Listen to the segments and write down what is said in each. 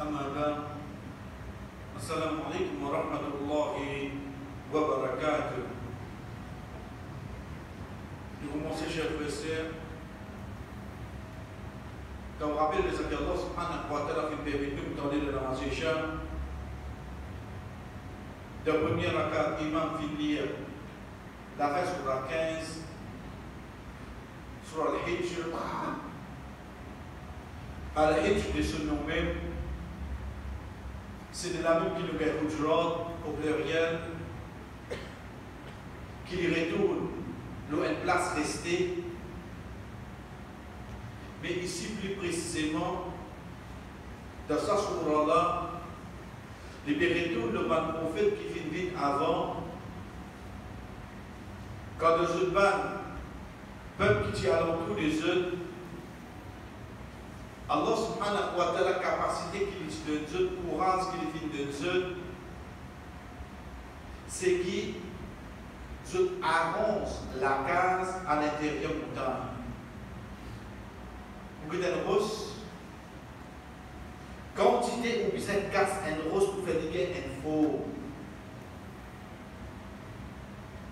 أما بعد السلام عليكم ورحمة الله وبركاته. Nous commençons, شيخ frères كما قبل رزق الله سبحانه وتعالى في بيبيتم توليد المسيشة دبني ركعة إمام في الليل داخل سورة 15 سورة الحجر الحجر de ce c'est de la même qui nous fait au pluriel, qui lui retourne l'eau une place restée. Mais ici, plus précisément, dans sa surah-là, les retourne le prophète qui vient vite avant, quand le jeune peuple qui tient alentour des œufs, Allah subhanahu wa ta'ala, capacité qu'il donne Dieu, courage qu'il vient de Dieu, c'est qui je avance la case à l'intérieur montagne. Vous voyez une rose? Quantité ou bien casse une rose pour faire des un faux.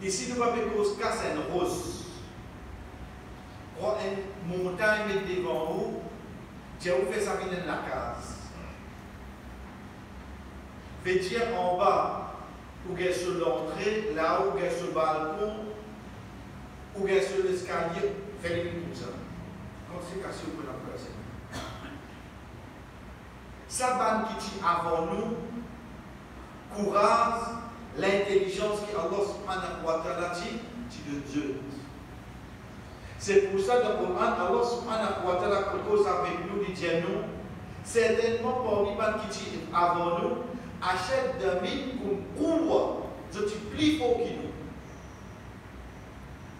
Ici, nous avons cause casse une rose. Prends une montagne devant vous, fait ça dans la case. Fait dire en bas, ou est sur l'entrée, là où est sur le balcon, ou est sur l'escalier, faites comme ça. Vous pouvez la placer. Ça va qui dit avant nous, courage, l'intelligence qui Allah subhanahu wa ta'ala dit, dit de Dieu. C'est pour ça que dans le Coran, Allah subhanahu wa propose avec nous, il dit nous, certainement parmi les qui dit avant nous, achète de mine comme courroie. Je dis plus fort qu'il nous.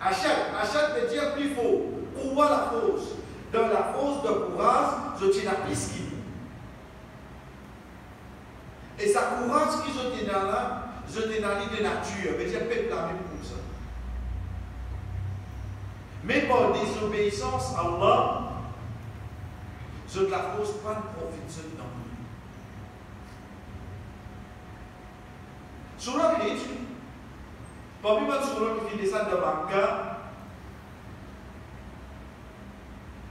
Achète, achète veut dire plus fort. Courroie la force. Dans la force de courage, je dis la plus qu'il nous. Et sa courage qui je dis là, je dis dans de nature, dire peuple comme ça. Mais par désobéissance à Allah, je ne la force pas de profiter dans Surah Hijr, parmi les surah qui descendent de Makkah,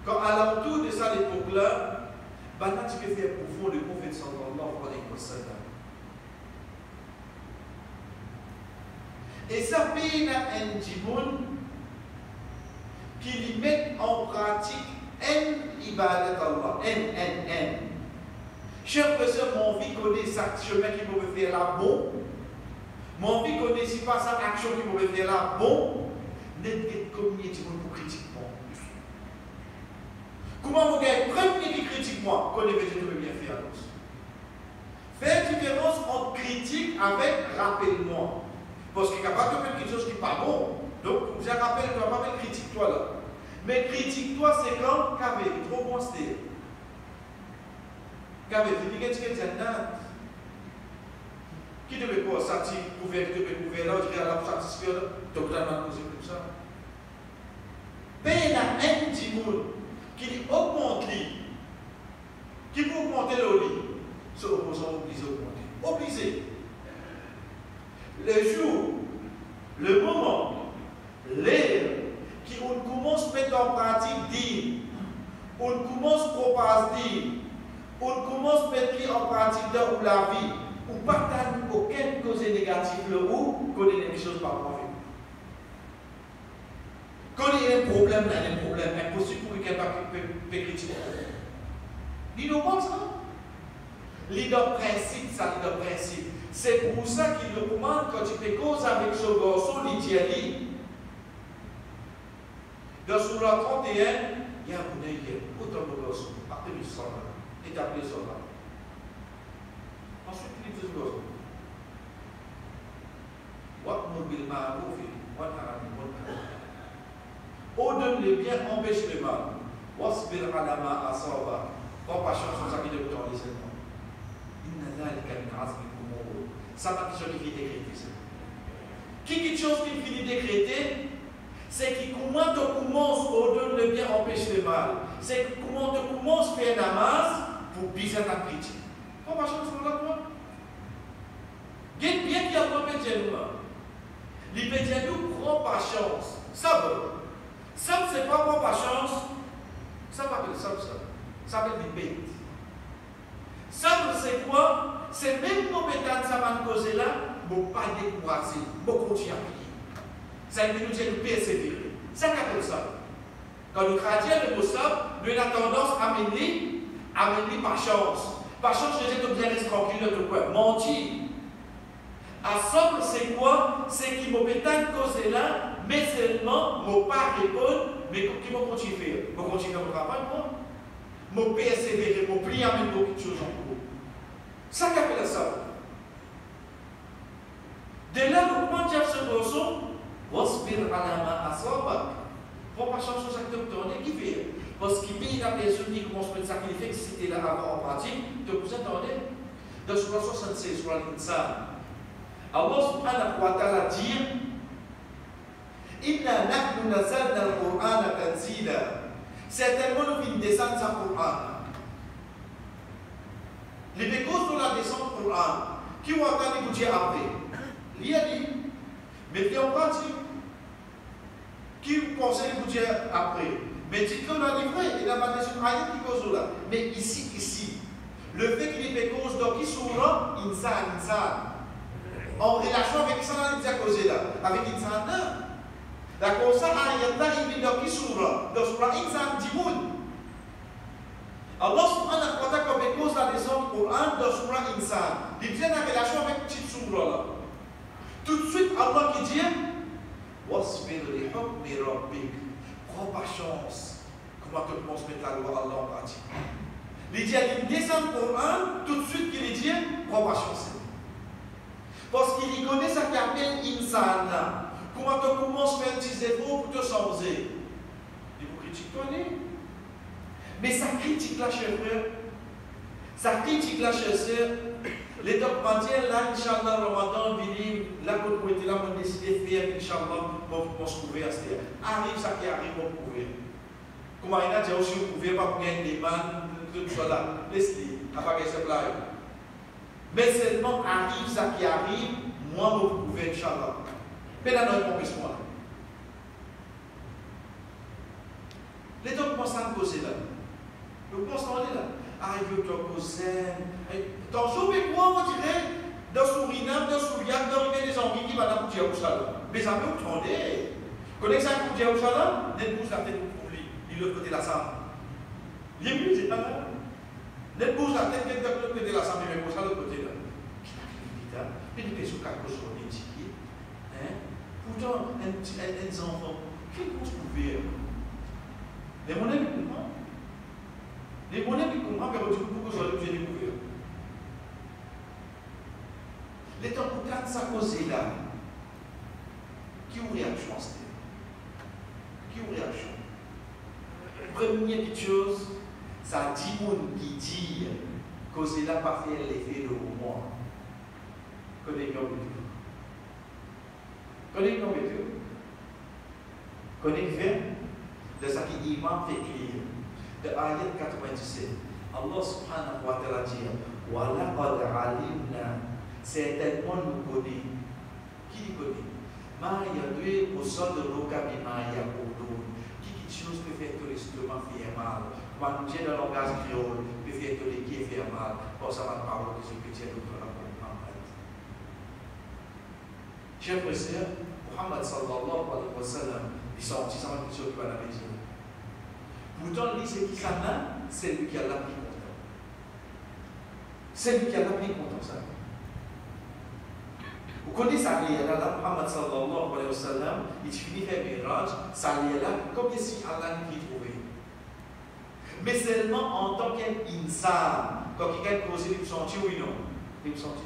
quand à l'entour de ça, l'époque-là, Bana tu peux faire pour vous le prophète sallallahu alayhi wa sallam. Et ça un djimoun qui lui met en pratique un ibadat Allah, un, un, un. Chers frères, mon vie connaît ça, chemin qui peut faire là bon. Mon vie connaît si pas ça action qui peut faire là bon. N'est comme il dit pour critiquer moi. Comment vous gagnez premier qui critique moi? Qu'on est veut bien faire Faire différence entre critique avec rappel-moi. Parce qu'il n'y a pas de quelque chose qui n'est pas bon. Donc, vous avez rappelé, tu vas pas faire critique-toi là. Mais critique-toi, c'est quand Qu'avez trop c'était. Qu'avez tu dis que tu Qui devait quoi Satisfaire, couvert, devait couvert là, je vais la satisfaire, totalement posé comme ça. Peine à un petit monde qui augmente lui, qui peut augmenter le lit, ce opposant obligé d'augmenter. Obligé. Le jour, le moment, l'heure, qui on commence à mettre en pratique dire, on commence à propager on commence à mettre en pratique dans la vie, ou partage aucune cause négative le ou connaît des choses par moi. Quand il y a un problème, il y a un problème, impossible pour quelqu'un peut critiquer. Il nous pense ça. Leader principe, ça principe. C'est pour ça qu'il le commande quand tu fais cause avec ce garçon, il dit Dans Surah 31, il y a un autant de garçon, après le sang. est appelé soldat. Ensuite, il dit toujours Wa'mur bil ma'ruf wa nahy anil munkar. Ordonne le bien, empêche le mal. Wasbir ala ma asaba. Pas par chance, on s'acquitte de temps, les ennemis. Inna dhalika min azmi al-umur. Ça va qui finit décrété. Qui quelque chose qui finit décrété, c'est qui comment tu commences ordonne le bien, empêche le mal. C'est comment tu commences à faire namaz pour biser ta critique. Par chance, on l'a quoi? Bien qu'il y a pas de L'ibédianou prend patience. Sabre. Sabre, c'est pas prendre patience. Ça s'appelle sabre, ça. Ça s'appelle des bêtes. Sabre, c'est quoi C'est même mon bétan, ça va nous causer là, mais pas décourager, mais continuer. Ça veut nous dire de persévérer. C'est qu'appelle ça. Quand le le mot sabre, lui a tendance à mener, à mener patience. Patience, je dis que bien rester tranquille de quoi Mentir. Somme, c'est quoi? C'est qui pétane cause là, mais seulement, m'a pas répondre, mais qui m'a continué continué à mon travail, moi. M'a persévéré, m'a prié à beaucoup de choses en cours. Ça qu'appelle ça. De là, nous pouvons dire ce morceau, Wasbir alama asabak. Pour pas fait. Parce qu'il sacrifier, que c'était là avant en pratique, de vous. Dans 76 sur l'insan. Allah subhanahu wa ta'ala dit Inna nahnu nazalna al-Qur'an tanzila. Certainement, nous venons descendre sa Qur'an. Les causes de la descente Qur'an, qui vont attendre vous dire après? Il y a mais on dire. Qui vous conseille vous dire après? Mais dites qu'on a livré, il n'a pas des ayat qui cause là. Mais ici, ici, le fait qu'il causes dans qui sont là, insan, insan en relation avec ça, il a causé là, avec Insan. D'accord, ça, il y a qui dans ce plan, Insan Dimoun. Allah subhanahu wa ta'ala, comme cause la descente au Coran, dans plan, Insan. Il vient en relation avec petite souvre là. Tout de suite, Allah qui dit. Prends pas chance. Comment tu penses mettre la loi Allah en pratique. Il dit, il descend au Coran, tout de suite, qu'il dit, prends pas chance. Parce qu'il connaît ce qu'il appelle insan. Comment tu commences à faire des efforts pour te changer Il vous critique toi, Mais sa critique cher frère, sa critique sœur, les documentaires là, Inch'Allah, Ramadan, quand vous êtes là, vous décidez de faire, Inch'Allah, pour se couvrir à ce Arrive ça qui arrive, pour couvrir. Comment il a dit aussi, vous pouvez pas gagner des bandes, tout ça là, laisse-les, à pas que c'est là. Mais seulement arrive ça qui arrive, moi, je pouvez, Inch'Allah. Mais là, nous avons moi. Les gens commencent à me poser là. Ils commencent à dire là. Arrive ton cousin. Dans ce quoi, on dirait, dans Suriname, dans Suriname, dans les gens qui vont dans Jérusalem. Mais amis, vous entendez Connaissez ça pour Jérusalem N'est pousse la tête pour. Il l'autre côté de la salle. L'église est pas là. N'est pousse la tête de l'autre côté de la salle, mais ça l'autre côté là. Mais de l'étiquette. Pourtant, un enfant, qu'est-ce qu'on pouvait Les monnaies, ils comprennent. Les monnaies, mais on pourquoi L'etokrat Sarkozy-là, qui ou réaction c'était Qui ou réaction Première chose, ça dit monde qui dit que c'est là pas faire l'effet de moi. Connais-nous Connais-nous Connais-nous de ce qui fait clair. De ayat 97, Allah subhanahu wa ta'ala dit, « Wa Certainement nous connaît. Qui connaît? Ma yadwe usadruka bima yaqulun. Qui qui chose peut faire que l'instrument fait mal? Nous disons dans langage créole, peut faire que les qui fait mal. Pour ça, ma parole que je peux dire d'autres Chers frères et sœurs, Muhammad sallallahu alayhi wa sallam, il sortit sans quelque chose qui va la maison. Pourtant, lui, c'est qui ça C'est lui qui a l'appris content. C'est lui qui a l'appris content, ça. Vous là, Muhammad sallallahu alayhi wa sallam, il finit faire mirage, ça là, comme si Allah qui trouvait. Mais seulement en tant qu'insan, quand quelqu'un cause, il sentir oui non. Il me sentir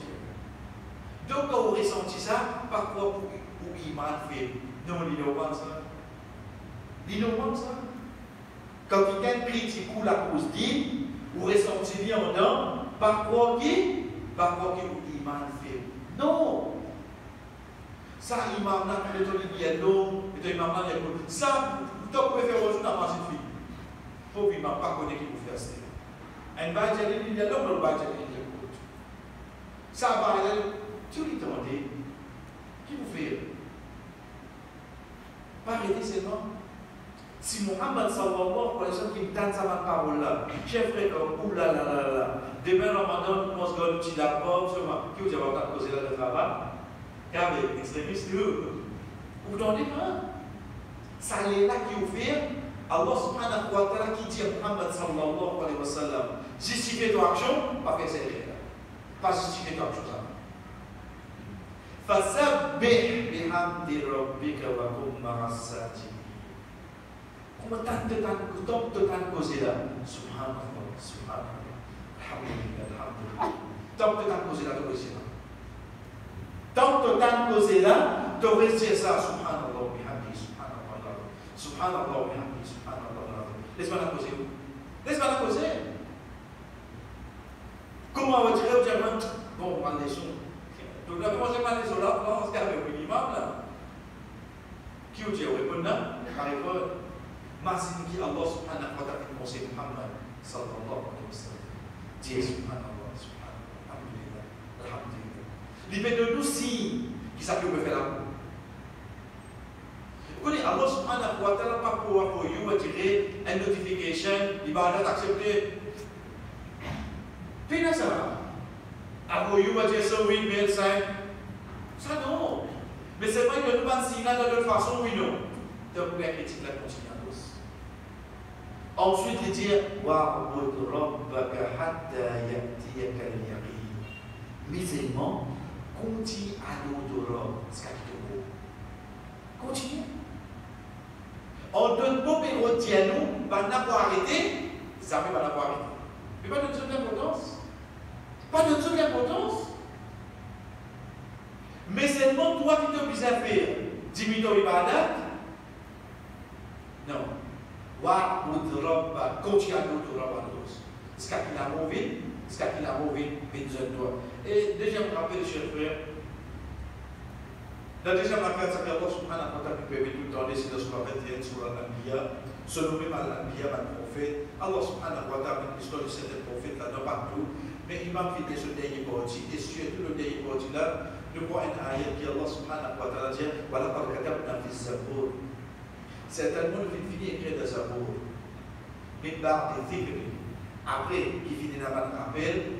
Donc quand vous ressentez ça, par quoi pour, pour iman fait Non, il pas ça. Il pas ça. Quand quelqu'un critique ou la cause dit, vous ressentez bien en dedans, par quoi qui? Par quoi qui iman fait Non. Ça, imam tu peux faire autre chose dans ma fille. Faut imam badge, il est là, le badge, il est là. Ça va, tu. Si Muhammad sallallahu alayhi wa sallam qui me donne sa à petit d'accord, qui vous avez encore causé là de travail? Car les extrémistes, vous pas? Ça là qui. Allah subhanahu wa ta'ala qui dit à Muhammad sallallahu alayhi wa sallam Justifiez ton action, pas faire cette là Pas ton action, ça. Bihamdi rabbika wa kum ma'asati. Comment tant de tant que tant de tant causé là? Subhanallah, subhanallah. Alhamdulillah, alhamdulillah. Tant de tant. Tante-tante causer là, tu réussir ça. Subhanallah, bihamdi, subhanallah. Subhanallah, bihamdi, subhanallah. Laisse-moi la causer. Laisse-moi la causer. Comment on va diamant? Bon, on les sons. Donc mal les là On se calme au minimum là. Qui vous dit, répond là? Qui? Allah subhanahu wa ta'ala conseil Muhammad sallallahu alayhi wa sallam. Dia subhanallah, subhanallah, alhamdulillah, alhamdulillah. Libère de nous signes qui savent que faire la Vous connaissez Allah subhanahu wa ta'ala pas pour you attirer une notification, il va accepter. Pina ça. Après you va dire ça oui, mais ça. Ça non. Mais c'est pas que nous pas signer de toute façon, oui non. Donc, la critique la continue. Ensuite, il dit Wa'bud rabbaka hatta ya'tiyaka al-yaqin. Musulman, continue à l'adorer ce qu'il Continue. On donne pas nous, pas pas arrêter, ça va pas arrêter. Mais pas de toute importance. Pas de toute importance. Mais seulement toi qui te obligé à faire 10 minutes ibadat, non. Wa'bud Rabba, continue à adorer Rabba Dos. Ce qu'il a mauvais, ce qu'il a mauvais, de toi. Et déjà, je me rappelle, cher frère, la deuxième affaire, c'est subhanahu wa ta'ala permet de se faire sur l'Anbiya, se nommer prophète. Allah subhanahu wa ta'ala, l'histoire de certains prophètes là, dans partout. Mais il m'a fait ce dernier parti. Et surtout le dernier parti là, nous qui Allah subhanahu wa ta'ala dit, voilà par zabur. Certainement, amours. Mais par des. Après, il finit rappel,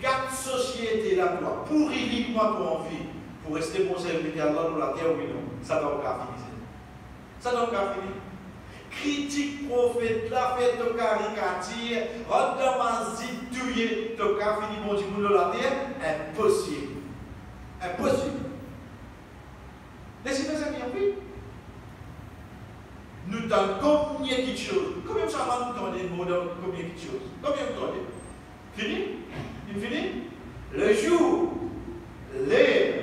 Garde société là, pour moi ton envie, pour rester serviteur Allah dans la terre, oui non, ça doit pas finir. Ça doit pas finir. Critique prophète, la fait de caricature, redemande tuer, de finir bon Dieu dans la terre, impossible. Impossible. Laissez-moi ça bien, oui. Nous donnons combien de choses Combien ça va nous combien de choses Combien vous donnez Fini Il finit Le jour, l'heure,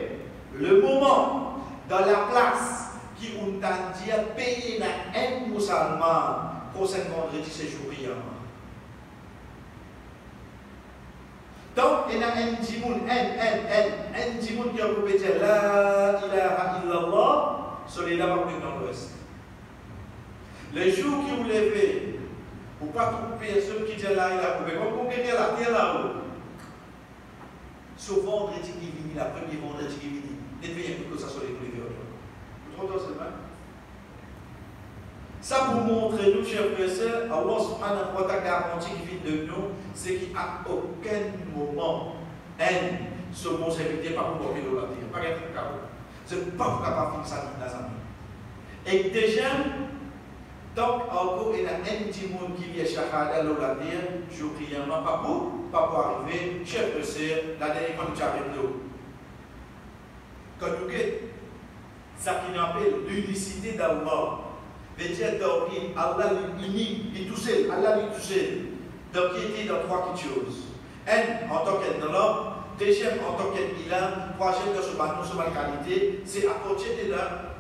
le moment, dans la place qui vous t'a dit payer un musulman pour ce vendredi, c'est jour Donc, il y a un djimoun, un, un, un, un djimoun qui a coupé La ilaha illallah, celui-là va venir dans l'ouest. Les jours qui vous levez, pour ne pas couper ceux qui disent La ilaha coupé, comme conquérir la terre là-haut. Ce vendredi qui vient, la première vendredi qui vient, ne veillez plus que ça soit les Vous trouvez c'est Ça pour montrer nous, chers frères et sœurs, Allah subhanahu wa ta'ala garantit qu'il vit de nous, c'est qu'à aucun moment, haine, ce bon serviteur pas pour porter la terre. Pas être capable. C'est pas capable de faire ça dans la Et déjà, donc, encore, il y a un petit monde qui vient je prie un pas pour, pas pour arriver, et sœurs, la dernière fois, nous avons l'eau. Quand nous ça qui appelle l'unicité d'Allah, Allah il tout seul, Allah lui tout. Donc il était dans trois choses. Un, en tant qu'être deuxième, en tant qu'être troisième, dans ce ma qualité, c'est à de là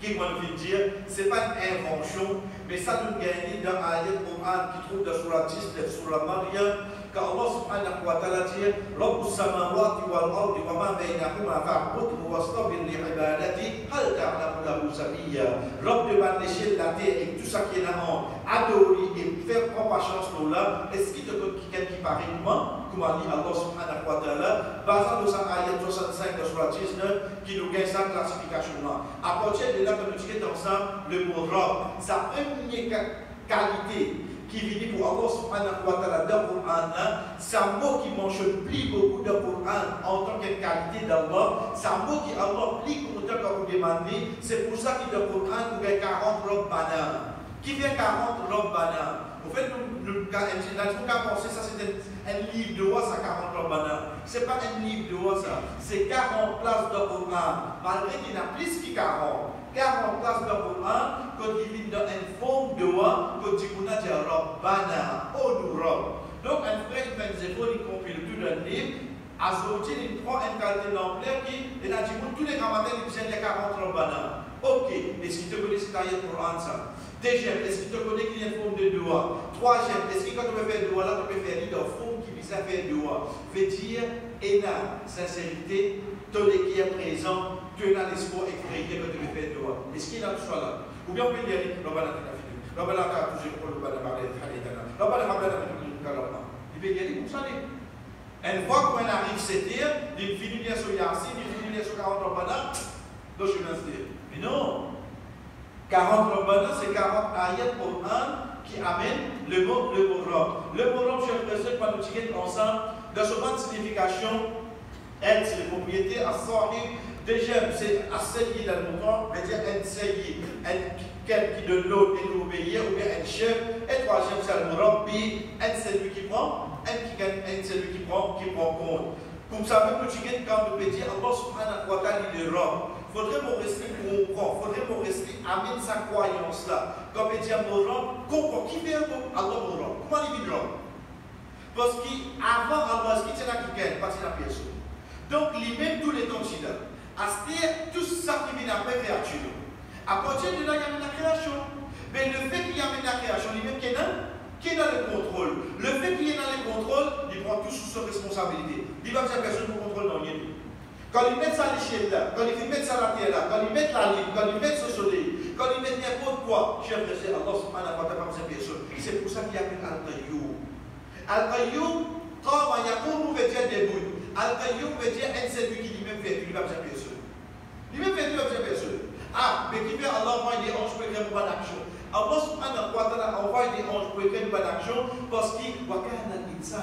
qui de dire, ce n'est pas une invention, mais ça nous gagne dans l'ayat Coran qui trouve dans Surah 10, Surah Maryam, Allah subhanahu wa ta'ala dit Rabbus samawati wal ardi wa ma bainahuma fa'budhu wastabir li ibadati hal ta'lamu lahu samiyya Rabb de la terre et tout ça qui est là-haut adorer et faire compassion sur là est-ce qu'il te donne quelqu'un qui paraît moi Allah subhanahu wa ta'ala basant sur sa ayat 65 de surah 19 qui nous gagne sa classification là à partir de là quand nous ça le mot Rabb sa première qualité qui vient pour Allah subhanahu wa ta'ala dans le Coran, c'est un mot qui mange plus beaucoup dans le en tant que qualité d'Allah. C'est un mot qui Allah comme autant que vous demandez. C'est pour ça qu'il dans le Coran, vous avez 40 Rabbana. Qui fait 40 Rabbana En fait, nous, nous, nous, penser ça c'est un, livre de loi, ça 40 Rabbana. Ce n'est pas un livre de loi, ça. C'est 40 places le Coran. Malgré qu'il y en a plus que 40. 40 places le Coran, quand il vient dans une forme de loi, quand il dit Rabbana, oh nous. Donc, un frère, il fait efforts, il compile tout dans le livre. Azoti, il prend une qualité d'ampleur qui, il a dit, tous les grammaires, ils disent 40 Rabbana. Ok, est-ce qu'il te connaît cette ayat Coran ça? Deuxième, est-ce qu'il te connaît qu'il y a une forme de doigt Troisième, est-ce que quand tu peux faire doigt là, tu peux faire une forme qui à faire doigt Veut dire, la sincérité, tout ce qui est présent tu es dans l'espoir effrayé que tu veux faire dehors. Est-ce qu'il a le choix là? Ou bien on peut dire, Robana a fini. Robana a toujours pour le bas de parler de Khalidana. Robana a fini Kalama. Il peut dire, savez. Une fois qu'on arrive c'est dire, il finit bien sur il finit bien sur 40 Robana, donc je vais. Mais non. 40 Robana, c'est 40 ayats Coran qui amènent le mot, le mot rob. Le rob, je vais quand nous tirons ensemble, dans son signification, être, c'est les propriétés, à Deuxième, c'est Assayi dans le mouton, veut dire un sayi, quelqu'un qui donne l'autre et nous ou bien un chef. Et troisième, c'est le Rabbi, un celui qui prend, un un celui qui prend, qui prend compte. Comme ça, même gagnes quand nous dire Allah subhanahu wa ta'ala, il est. Faudrait mon rester comprendre, faudrait rester amener sa croyance là. Comme il dit mon rob, comprend qui vient Allah mon rob. Comment il vit rob Parce qu'avant Allah, ce qui est là qui gagne, pas la personne. Donc, met tous les candidats. C'est tout ça qui vient après créature. À partir de là, il y a la création. Mais le fait qu'il y a la création, lui-même qui est dans, qui est dans le contrôle. Le fait qu'il est dans le contrôle, il prend tout sous sa responsabilité. Il va faire personne pour contrôle dans rien. Quand ils mettent ça à l'échelle quand ils mettent ça à la quand ils mettent la ligne, quand ils mettent ce soleil, quand ils mettent n'importe quoi, cher c'est Allah subhanahu wa ta'ala ces personnes. C'est pour ça qu'il appelle Al-Qayyum. Al-Qayyum, quand veut dire des bouts, Al-Qayyum veut dire un qui lui-même fait, lui-même personne. Lui-même fait, lui-même personne. Ah, mais qui fait Allah envoie des anges pour une bonne action. Allah subhanahu wa ta'ala envoie des anges pour une bonne action parce qu'il al-insan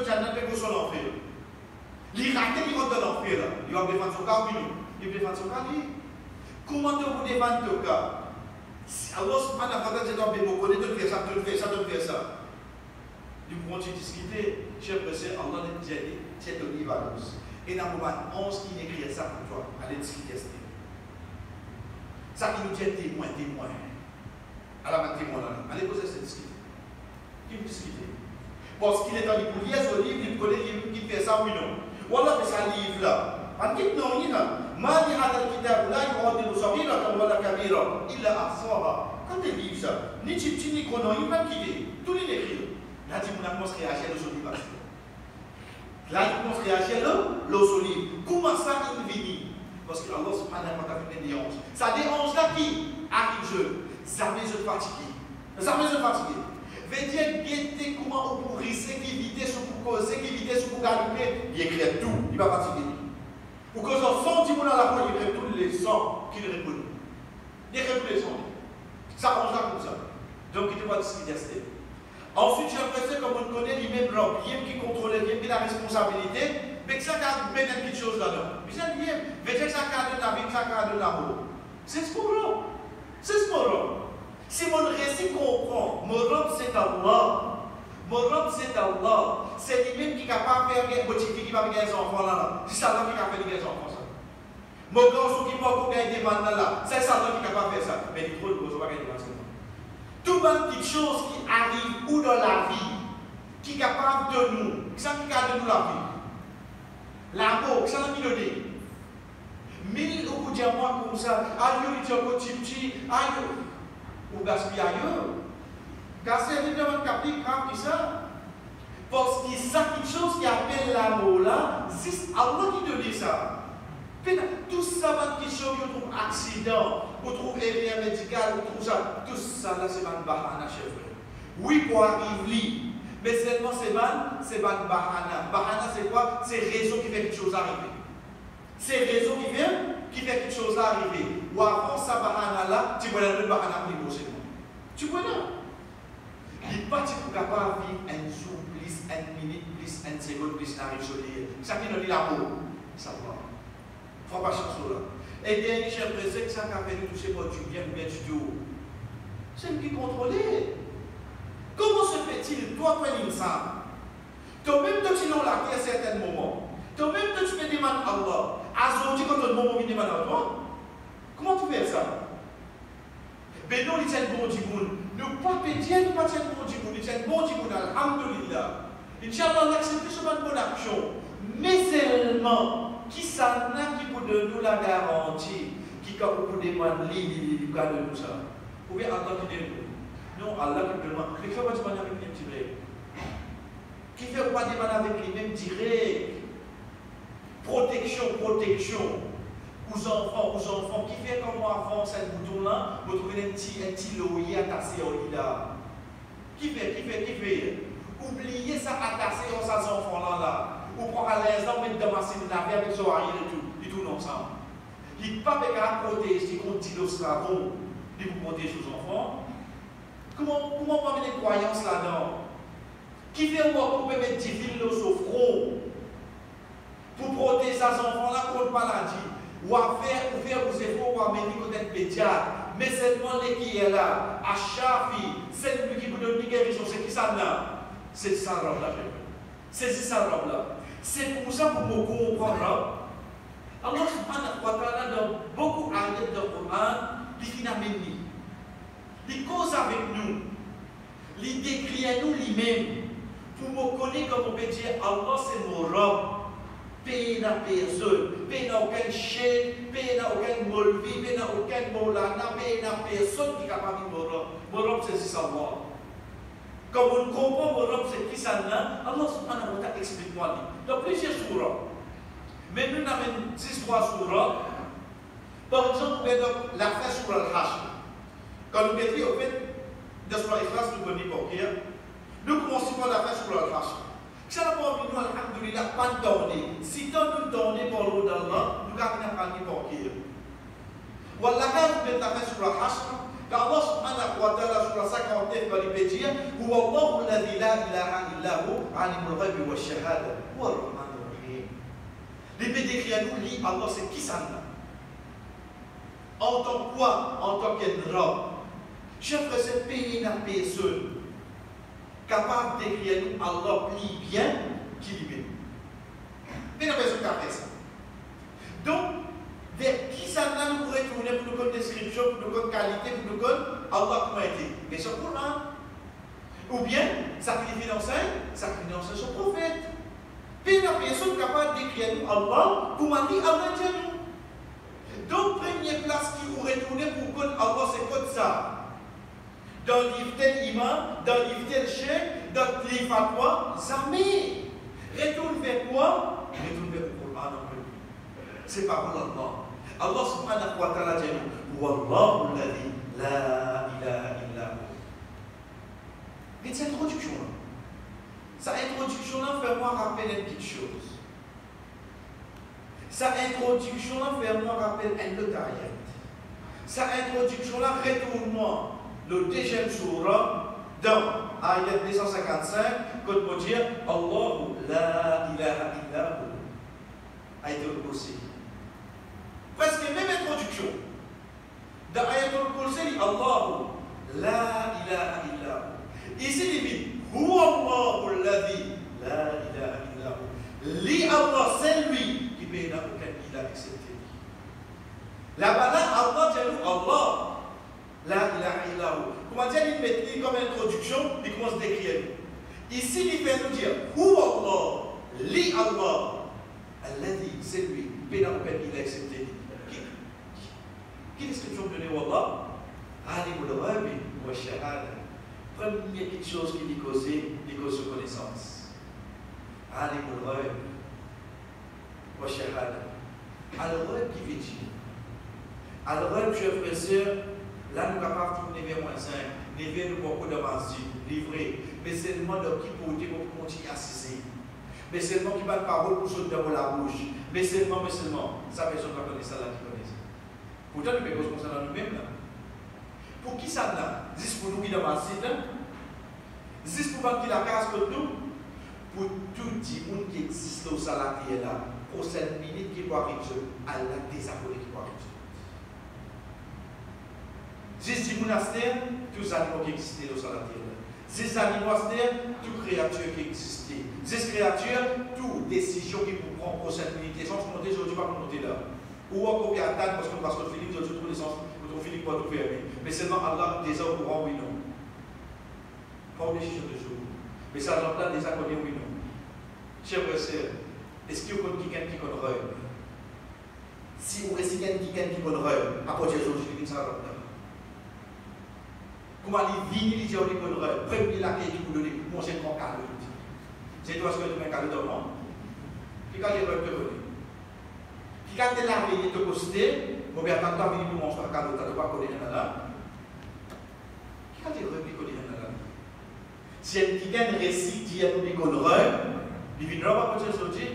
tient il raté il rentre dans l'enfer là il va défendre son cas oui il défend son cas lui Comment tu vous défendre ton cas Allah subhanahu wa ta'ala dit connais de faire ça, de faire ça, de faire ça. Cher Allah a dit, c'est à nous. Et dans le moment 11 qui écrit ça pour toi, allez discuter ça qui nous dit témoin, témoin Alors, ma témoin là, allez poser cette discussion. Qui vous discuter Parce qu'il est dans le pour lire ce livre, il connaît qui fait ça, oui, non. Voilà, mais ça livre là. En dit non, il y a. ما لهذا الكتاب لا يغادر صغيرة ولا كبيرة إلا أحصاها. Quand il livre ça, ni petit ni chrono, il va quitter. Tout les écrit. Là, tu m'as commencé à réagir sur le Là, tu commences à réagir le livre. Comment ça, il vient Parce que Allah subhanahu wa ta'ala dérange. Ça dérange là qui Arrive je. Je fatigué. Je fatigué. Veut dire, guetter comment on pour risquer, qui qui vitesse, pour galoper. Il écrit tout. Il va fatiguer. Que son la foi, il tous les sons qu'il répond. Il tous les sons. Ça comme ça. Donc il ne pas discuter. Ensuite, j'ai l'impression comme on connaît lui-même l'homme, il qui contrôle, il qui la responsabilité, mais que ça garde bien quelque chose là-dedans. Mais ça lui mais que ça la vie, ça garde l'amour. C'est ce qu'on ce qu'on a. Si mon récit comprend, mon c'est Allah. Mon robe c'est Allah. C'est lui-même qui est capable de faire des qui va des enfants là. C'est ça qui est capable de faire des enfants ça. Mon qui va faire des là. C'est qui est capable de ça. Mais il faut le besoin de faire des petites choses qui arrivent ou dans la vie, qui est capable de nous, qui garde de nous la vie. Ça qui. Mille ou vous au petit petit, aïe, ou gaspille aïe. Car c'est évidemment capté grave qui ça. Parce que ça, quelque chose qui appelle l'amour là, c'est Allah qui te dit ça. Tout ça, va quelque chose, on trouve accident, on trouve erreur médicale, on trouve ça. Tout ça là, c'est un bahana, chef. Oui, pour arriver mais seulement c'est ban, c'est ban bahana. Bahana, c'est quoi? C'est raison qui fait quelque chose arriver. C'est raison qui vient, qui fait quelque chose arriver. Ou avant ça, là, tu vois le bahana moi. Tu là? Il n'est pas capable de vivre un jour plus, une minute plus, une seconde plus dans choses. Ça qui nous dit l'amour, ça va. Il ne faut pas chercher là. Et dernier, j'ai l'impression que ça a fait nous toucher du bien ou bien du tout. C'est lui qui contrôle. Comment se fait-il, toi, tu ça Toi-même, tu n'as la à certains moments. Toi-même, tu me demandes à Allah. Aujourd'hui, quand tu demandes à toi. Comment tu fais ça? Mais non, il est bon du. Nous pas péter, nous pas être bon du monde. Il est bon du monde, alhamdulillah. Inch'Allah, on accepte ce bonne action. Mais seulement, qui s'en a qui peut nous la garantie, qui peut nous demander l'île, nous ça? Ou bien Allah qui dit non, Allah qui demande. Qui fait pas demander avec lui direct Qui fait pas demander avec lui-même direct Protection, protection aux enfants, aux enfants, qui fait comme moi avant cette bouton-là, vous trouvez un petit, un petit loyer attaché au lit là. Qui fait, qui fait, qui fait? Oubliez ça attaché aux enfants-là. Là. Ou pour à l'instant, mettre dans ma séminaire avec son arrière et tout, ils tournent ensemble. Il ne pas qu'à protéger contre dit l'osclavon, il vous protéger aux enfants. Comment, comment on va mettre des croyances là-dedans? Qui fait quoi pour mettre des fils au front pour protéger ces enfants-là contre maladie ou à faire, ou faire vos efforts, ou à venir peut-être pédiatre. Mais seulement les qui est là, à Chafi, c'est lui qui vous donne une guérison, c'est qui ça là? C'est ça là, C'est ça là. C'est pour ça que vous comprendre. Allah subhanahu wa ta'ala, dans beaucoup d'ayats de Coran, il finit Il cause avec nous. Il décrit à nous lui-même. Pour me connaître comme on peut Allah c'est mon robe pena personne, pena aucun chef, pena aucun molvi, pena aucun molana, pena personne qui est capable de mourir. Mourir, c'est savoir. Comme on comprend mourir, c'est qui ça là, Allah subhanahu wa ta'ala explique-moi. Dans plusieurs surahs. Mais nous avons six trois surahs. Par exemple, la fin sur al-Hashr. Quand nous mettons au fait, de sur l'ikhlas, nous connaissons pour Nous commençons par la fin sur al-Hashr. Siapa mau minum alhamdulillah pantau ni. Sita nuntau ni baru dalam juga kena panggil pokir. Walakan bentang surah hasra. Ka Allah subhanahu wa ta'ala surah saka tef bali bejiya. Huwa Allah uladhi la ilaha illahu alimul ghaibi wa syahada. Wa rahman rahim. Lebih dikhianu li Allah sekisana. Autant quoi, en tant qu'un drap. Chaque recette, pays n'a pas. Capable d'écrire nous Allah plus bien qu'il lui Mais la personne qui fait ça. Donc, vers qui ça nous pourrait tourner pour nous connaître description, pour nous connaître qualité, pour nous connaître Allah comment été Mais son Coran. Ou bien, financé, ça qui financé son prophète. Puis la personne capable d'écrire nous Allah, pour m'a dit Allah nous. Donc, première place qui vous retourner pour que Allah, c'est comme ça? Dans livre tel imam, dans livre tel chèque, dans toi, jamais. Retourne vers quoi? Retourne vers le Coran en premier. C'est parole d'Allah. Allah subhanahu wa ta'ala dit Wallahu alladhi la ilaha illa. Et cette introduction-là, cette introduction-là fait moi rappeler une petite chose. Sa introduction-là fait moi rappeler un ayat. Sa introduction-là retourne-moi le deuxième surah dans ayat 255, quand on dit Allahu la ilaha illa hu. Ayat al-Kursi. Presque même introduction. Dans ayat al-Kursi, Allahu la ilaha illa hu. Ici, il dit Allahu alladhi la ilaha illa hu. Li Allah, c'est lui qui paye aucun ilah excepté. Là-bas, là, Allah Allah. La ilaha illahu. Comment dire, il met comme introduction, il commence à décrire. Ici, il fait nous dire, Hu Allah, li Allah, Alladhi, c'est lui, il a accepté. Qui? Description donnée au Allah Alimul Rabi wa Shahada. Première petite chose qui dit causer, dit cause connaissance. Alimul Rabi wa Shahada. Alors, qui veut dire Alors, chers frères et sœurs, Là, nous sommes capables de vers moins 5, lever beaucoup masjid, livrer, mais seulement de qui pour pour continuer à cesser. Mais seulement qui de parole pour sauter dans la bouche. Mais seulement, mais seulement, ça personne qui connaît ça là qui connaît ça. Pourtant, nous faisons comme ça dans nous-mêmes là. Pour qui ça là? Juste pour nous qui dans masjid là Juste pour qui la casse pour nous? Pour tout le monde qui existe au salarié là, pour cette minute qui doit arriver, Allah désabonné qui du monastère, tous les animaux qui existaient dans la terre. Juste animaux toutes créatures qui existaient. Juste créatures, toute décision qui vous prend pour cette minute. Sans monter aujourd'hui, pas monter là. Ou encore qui attendent parce que parce que Philippe, je trouve l'essence, votre Philippe pas tout fermer. Mais seulement Allah déjà au courant, oui, non. Pas décision de jour. Mais ça, Allah déjà connaît, oui, non. Chers frères et sœurs, est-ce qu'il y a quelqu'un qui connaît Si vous restez quelqu'un qui connaît, à partir d'aujourd'hui, ça va Comment il vit, il dit, on est connu. Premier la donner, mon c'est mon cadeau. C'est toi ce que tu mets. Qui te donner. Qui a veillé de coster, mon père t'entend venir pour manger un cadeau, tu ne pas là. Qui il va te connaître là. Si a un récit qui est nous connaître, il te sortir,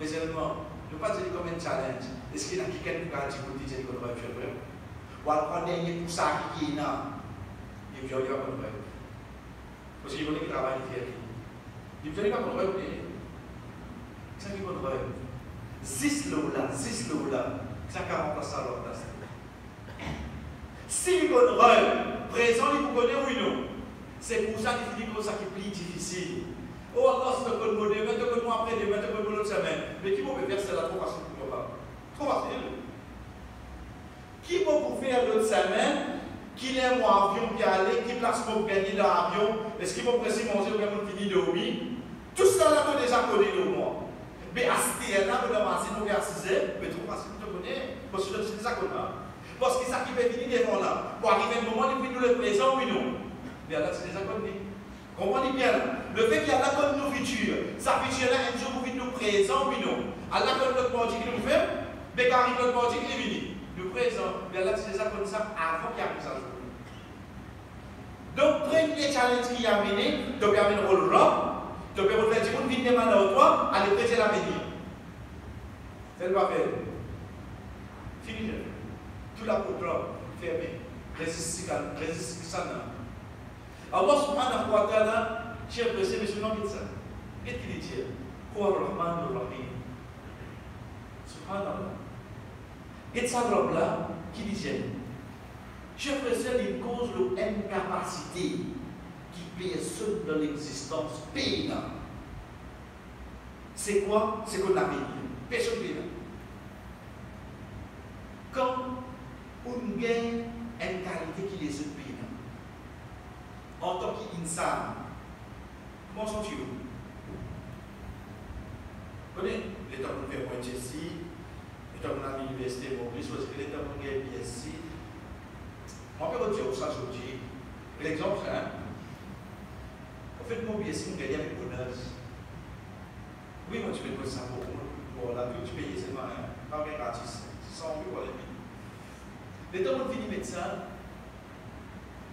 mais ne pas dire comme un challenge. Est-ce qu'il y a quelqu'un qui a dit qu'on va faire Ou alors, on est pour qui est là. Il vient pas contre eux. Parce qu'il connaît qu'il travaille ici. Il vient pas contre eux. C'est qui contre eux. Zis là, zis là, ça l'autre. Si eux, présent, il vous connaît non. C'est pour ça qu'il dit que ça qui est plus difficile. Oh Allah, c'est de mot demain, peu de mois après demain, un peu de l'autre semaine. Mais qui peut faire cela trop facile pour Trop facile. Qui peut faire l'autre semaine qui est mon avion qui aller, qui place pour gagner dans l'avion, est-ce qu'il va presser manger ou bien finir de dormir Tout ça là, tu déjà connu de moi. Mais à ce là, vous avez pour faire 6 heures, mais trop facile, tu connais, parce que c'est déjà connu. Parce que ça qui va venir devant là, pour arriver un moment, il puis nous le présent, oui, non? Mais là, c'est déjà connu. Comprenez bien. Le fait qu'il y a là comme nos futurs, sa future là, un jour, vous nous présent, oui, non? Allah, comme notre bordie qui nous fait, mais quand arrive notre bordie qui est venu présent, mais là, c'est déjà comme ça avant qu'il arrive ça. Donc, premier challenge qui a tu peux amener le là, tu peux faire du monde, vite demander à toi, aller l'avenir. C'est le. Fini. Tout la porte fermée. Allah subhanahu wa ta'ala, de ça. Qu'est-ce qu'il dit Rahim? Subhanallah. Ça là qui disait, frères il cause l'incapacité qui personne dans l'existence paye. C'est quoi? C'est qu'on a payé. Personne paye. Quand on gagne une qualité qui les autres payent, en tant qu'insan, comment sont-ils? Connaissez, l'état où on fait point ici, l'état où on a l'université Maurice, parce que l'état où on a BSc. Peux dire ça aujourd'hui. L'exemple, hein, mon BSc, on gagne avec bonus. Oui, moi, tu peux moi. Pour la vie, tu payes seulement, pas gratis. 100 000 pour la vie. L'état où on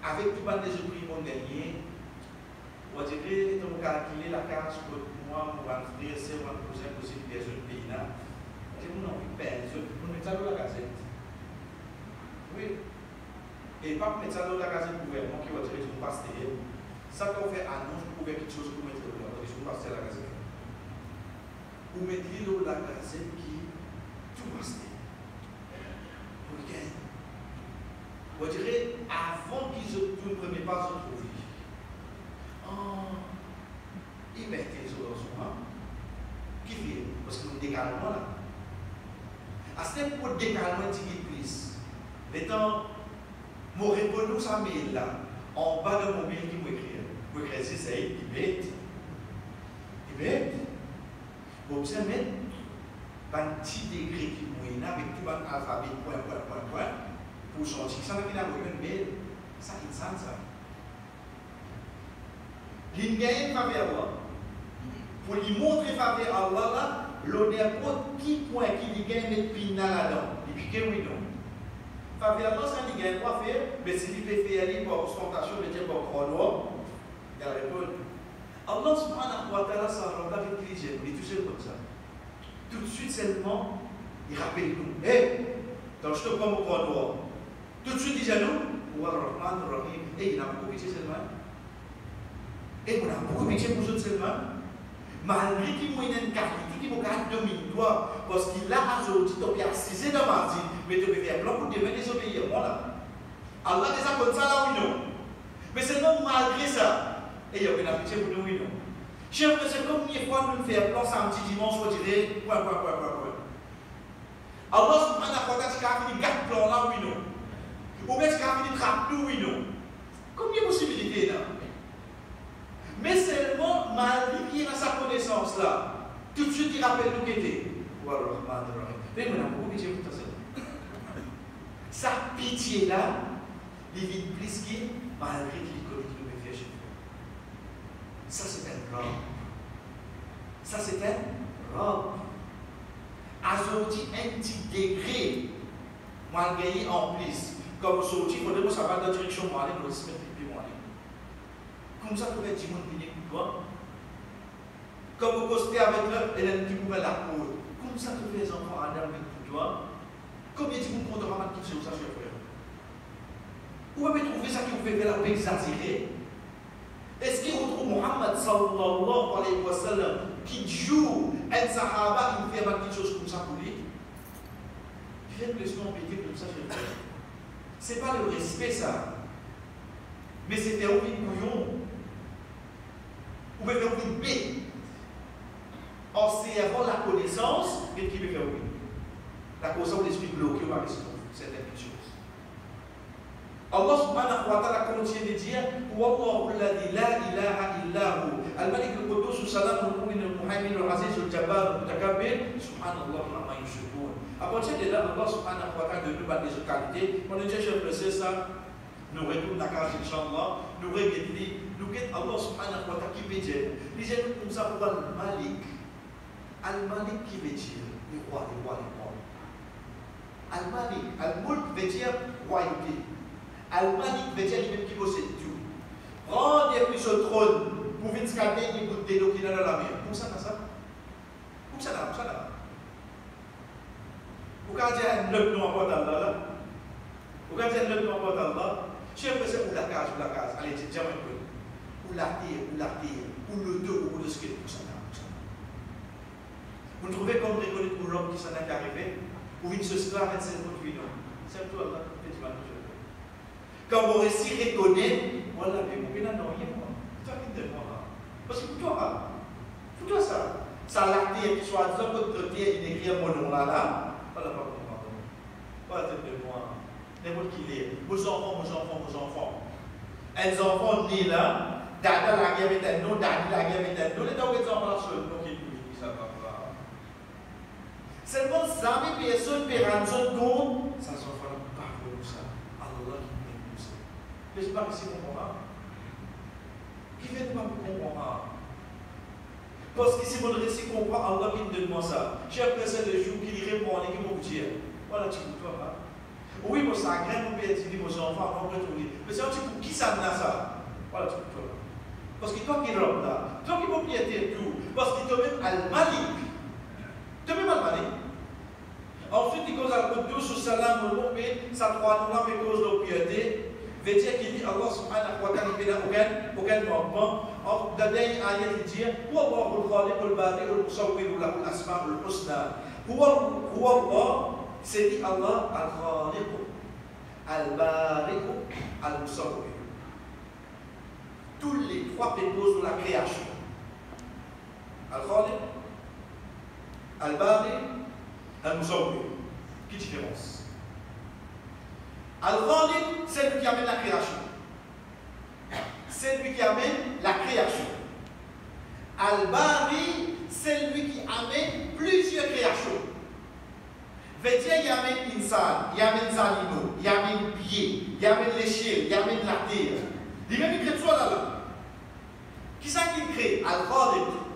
avec tout le des prix qu'on gagné, on dirait on calculé la case pour moi, mon frère, c'est mon cousin, des pays là. Mon on ça dans la gazette. Oui. Et pas mettre ça dans la gazette gouvernement qui va dire que je passe Ça qu'on fait annonce pour quelque chose pour mettre dans la gazette, passer la. Ou mettre dans la gazette qui tout passe. Pour gagner. On dirait, avant qu'ils ne prennent pas se trouver. Oh, ils mettent les autres hein? Qui fait? Parce que nous décalement là. À ce pour décalement, il plus. Les temps, mon répondu ça mail là, en bas de mon mail qui m'écrit. Vous écrire c'est ça, il bête. Il bête. Vous observez, un petit degré qui m'a avec tout l'alphabet, point, point, point, point pour sortir. Ça veut dire qu'il y a ça qui ça. Il gagne faveur Allah. Pour lui montrer faveur Allah là, l'on est petit point qui lui gagne mettre pina là-dedans. Et puis que Allah, ça lui gagne pas faire, mais si il il a répondu. Allah subhanahu wa ta'ala, rend avec il est tout comme ça. Tout de suite seulement, il rappelle nous. Hé, hey, quand je te prends tout de suite, disons-nous, Rahman Rahim, et il a beaucoup pitié seulement. Et on a beaucoup pitié pour seulement. Malgré qu'il ait une qualité qui vous garde domine toi, parce qu'il a aujourd'hui, tu as assisé dans ma vie, mais tu peux faire plan pour devenir désobéir. Voilà. Allah déjà comme ça là, oui, non. Mais c'est non malgré ça. Et il y a une pitié pour nous, oui, non. Chef, c'est comme une fois nous faire plan samedi, dimanche, on dirait, quoi, quoi, quoi, quoi, quoi. Allah subhanahu wa ta'ala, il garde plan là, oui, non. Ou est-ce qu'il y a une trappe oui non Combien de possibilités là Mais seulement, malgré qu'il a sa connaissance là, tout de suite il rappelle nous qui était. Mais ça Sa pitié là, il vit plus qu'il, malgré qu'il connaît le métier chez lui. Ça c'est un robe. Ça c'est un robe. Aujourd'hui, un petit degré, malgré en plus comme sorti, il faudrait que ça va dans la direction moi, pour se mettre pied moi. Comme ça, vous pouvez dire, mon venir pour Comme vous costez avec eux, et là, tu pouvez la peau. Comme ça, vous les enfants à avec toi. Combien de vous prendrez ma question, ça, cher frère Où avez-vous trouvé ça qui vous fait la exagérer Est-ce qu'il retrouve Mohammed sallallahu alayhi wa sallam qui joue un sahaba qui vous fait petite chose comme ça pour lui fait plus qu'on peut dire comme ça, cher frère. Ce n'est pas le respect, ça. Mais c'est faire ouvrir bouillon. Ou faire ouvrir En servant la connaissance, mais qui veut faire ouvrir La connaissance de l'esprit bloqué par certaines choses. Allah subhanahu wa ta'ala continue de dire Wallahu alladhi la ilaha illahu Al-Malik al-Qudus salam al-Mu'min al-Muhaymin al-Aziz al-Jabbar al-Mutakabbir Subhanallah ma yushrikun À partir de là, Allah subhanahu wa ta'ala de nous des qualités. On a déjà fait ça. Nous retournons la Inch'Allah. Nous regardons, nous regardons Allah subhanahu wa ta'ala qui veut dire. Gens comme ça pour Al-Malik. Al-Malik qui veut dire le roi, le roi, le roi. Al-Malik, Al-Mulk veut dire royauté. Al-Malik veut dire lui-même qui possède tout. Prendre depuis ce trône pour venir scatter et pour de l'eau qui est dans la mer. Comment ça, ça Comment ça, ça, ça Vous dire un neuf nom à Allah, vous quand dire un neuf nom à Allah, chef c'est ou la case, ou la case, allez, dis un peu. Ou la terre, ou la terre, ou le deux, ou le squelette, pour ça, Vous trouvez comme pour l'homme qui s'en est arrivé, ou une se sclave, c'est votre vie, non C'est peu Allah, petit quand vous réussi reconnaître, voilà, mais vous rien, toi qui te moi. Parce que toi, pour toi ça, ça l'a soit disant que tu es écrit mon nom là, là, voilà, pas pour moi. Pas de moi. N'importe qui est. Vos enfants, vos enfants, vos enfants. Un enfant né là, la la les enfants là seuls, donc ils ça va pas. Seulement, ça, mais personne, personne compte, ça s'en fera pas comme ça. Allah qui fait comme ça. J'espère que c'est comprendre. Qui fait pas comprendre Parce que si mon récit comprend, Allah qui me donne ça. J'ai apprécié le jour qu'il répond, il me dit, voilà, tu comprends pas. Oui, mon sacré, mon père dit, mon enfant, on peut trouver. Mais c'est un petit coup, qui ça n'a ça? Voilà, tu comprends. Parce que toi qui robe là, toi qui propriétaire tout, parce que toi même al malik, toi même al malik. Ensuite, il cause al Qudus ou salam au mais ça trois noms mais cause de propriété. Veut dire qu'il dit Allah subhanahu wa ta'ala, il n'a aucun, aucun manquement. Dans dernier ayat, il dit Huwa Allahu al-Khaliq al-Bari al-Musawwir lahu al-Asma' al-Husna. Huwa Allah, c'est dit Allah al-Khaliq al-Bari al-Musawwir tous les trois pécos de la création. Al-Khaliq, Al-Bari, Al-Muzawwir. Quelle différence? Al-Khaliq, c'est lui qui amène la création. C'est lui qui amène la création. Al-Bari, c'est lui qui amène plusieurs créations. Veut dire, il amène insan, il amène les animaux, il amène pied, il amène l'échelle, il amène la terre. Il même crée tout là. Qui ça qui crée? Al-Khaliq.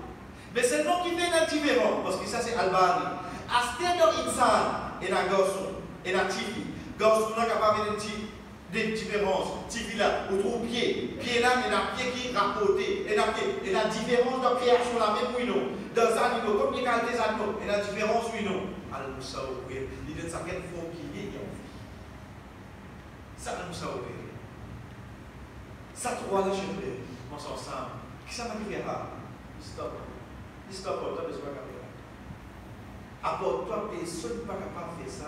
Mais c'est nom qui fait la différence, parce que ça c'est Al-Bari. Asté dans Insan, et la garçon, et la tifi. Garçon n'a capable de dire. Tifi là, ou trop pied. Pied là, et la pied qui rapporté. La et la différence de création là, même non. Dans les animaux, comme les qualités animaux, et la différence oui non. Il forme qui est en. Ça. Ça trois. Qui ça Stop. Toi, besoin de faire. Apporte toi, personne n'est pas capable de faire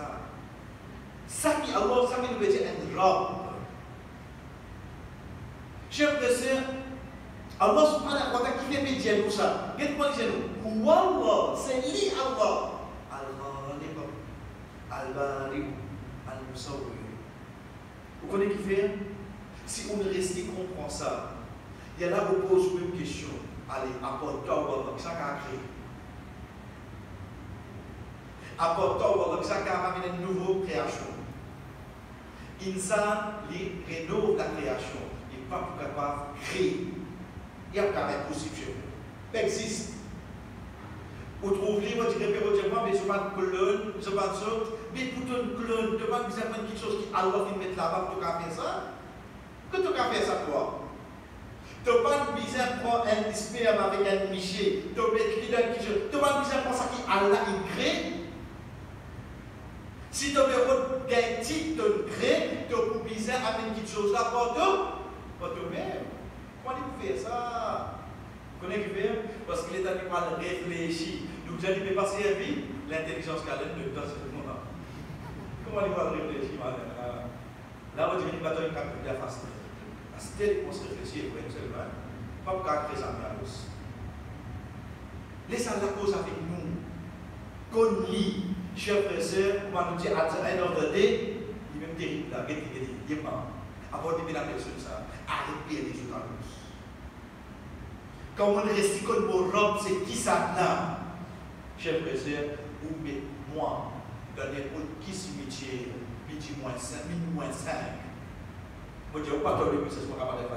ça. Alors, ça qui veut dire une robe. Chers et sœurs, Allah subhanahu wa ta'ala qui fait médier nous ça. Qu'est-ce qu'il dit nous Allah, c'est lui Allah. Al-Khaliq, Al-Bari, Al-Musawwir. Vous connaissez qui fait Si on reste comprend ça, il y a qui posent une question. Allez, apporte-toi au ça a créé. Apporte-toi au ça a amené une nouvelle création. Insan, il rénove la création. Il n'est pas de créer. Il n'y a pas de possible. Ça existe. Vous trouvez, vous direz, vous direz, mais pas de clone, ne pas de ça. Mais pour un clone, tu besoin de quelque chose qui Allah vient mettre là-bas pour faire ça. Tu ça quoi Tu de prendre un sperme avec un miché, tu n'as pas besoin de prendre ça qui Allah il. Si tu as d'un titre tu as besoin d'amener quelque chose là pour toi, pour toi-même. Comment tu fais ça? Vous connaissez qui fait Parce qu'il est animal réfléchi. Donc, pas servir l'intelligence qu'elle a dans. Comment il va réfléchir Là, on dit qu'il va faire que tel qu'on se réfléchit seulement, pas pour créer l'os. Laissez la cause avec nous. Lit, chers frères et sœurs, on nous dire à il terrible, là, il est il est pas. Avant de la personne, ça, arrêtez les à l'os. Quand on reste comme mon robe, c'est qui ça là? Chers frères et sœurs, moi dans les qui cimetière, midi moins 5, midi moins 5. Moi, je ne dis pas que le c'est ce qu'on capable de.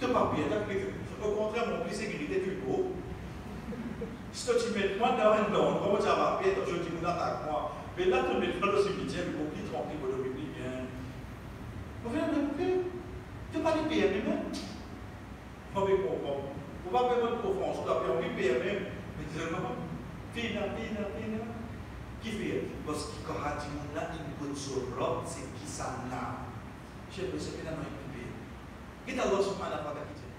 Tu pas bien, au contraire, mon plus sécurité, es beau. Si tu mets moi dans un don, comment tu vas bien, je dis, attaque moi. Mais là, tu mets dans le cimetière, plus tranquille, pour le. Vous Tu pas de PME même. Moi, je. Vous ne pouvez pas faire France, vous avez envie. Mais seulement, fina, fina, fina. Qui fait? Parce que quand une bonne c'est qui ça là. Je c'est. Et Allah subhanahu wa ta'ala dit,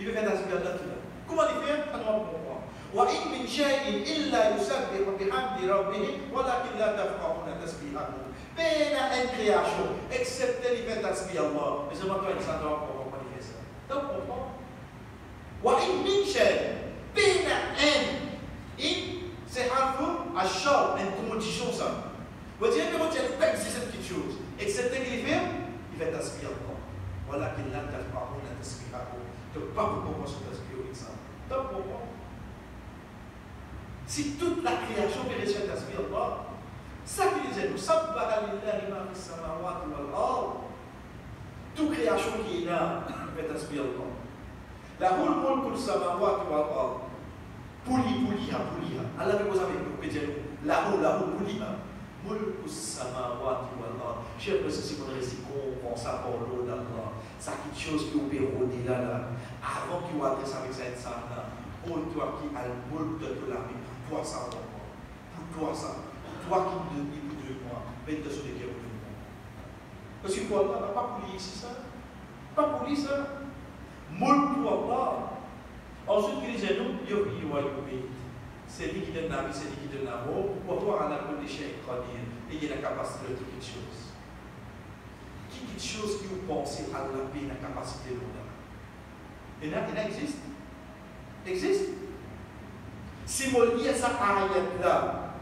il veut faire tasbih Allah tout là comment il fait à nous comprendre وإن من شيء إلا يسبح بحمد ربه ولكن لا تفقهون تسبيحهم بين une création, excepté les fait tasbih Allah. Mais c'est maintenant il s'entend pour comprendre il fait ça. Donc comprends. وإن من شيء بين un in c'est un peu à chaud, une condition ça. Vous dire que il n'y a pas existé cette petite chose. Excepté qu'il fait, il fait tasbih Allah. Voilà qu'il n'a pas de pas comment se Donc pourquoi Si toute la création méritée tasbih Allah, ça qui disait nous, toute création qui est là, fait tasbih La roule monde pour samawat wa Allah. Pouli, pouli, ha, pouli, hein. ha. Allah vous savez, vous pouvez dire, la roule, la roule, pouli, ha. Mulkus samawat wa Allah. Je sais pas si vous récitez, on pense à l'eau d'Allah ça quelque chose qui opère au là là avant qu'il adresse avec cette salle là oh toi qui as le mulk de la vie pour toi ça pour toi ça toi qui me donnes pour de moi mais de ce qui est pour moi que pour Allah pas pour lui ici ça pas pour lui ça mulku Allah. Ensuite, il disait nous, yuhyi wa yumiit. C'est lui qui donne la vie, c'est lui qui donne l'amour. Pour toi, Allah kulli shay qadir. Et il a la capacité de toute chose? Pensez à la paix, la capacité de l'autre. Et là, il existe. Existe. Si vous lisez cette ayat-là,